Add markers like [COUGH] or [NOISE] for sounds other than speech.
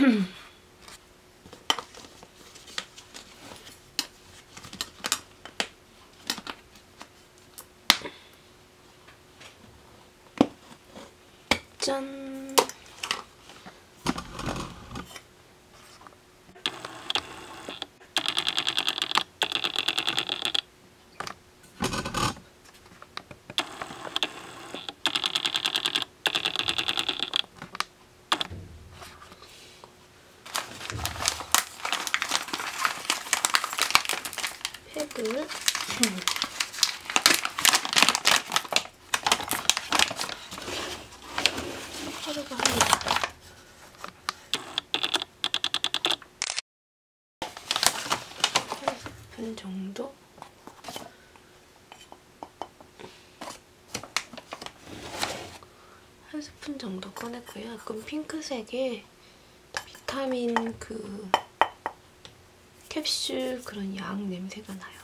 [CLEARS THROAT] 짠. 팩을 하려고 합니다. 한 스푼 정도? 한 스푼 정도 꺼냈고요. 약간 핑크색의 비타민 그 캡슐 그런 양 냄새가 나요.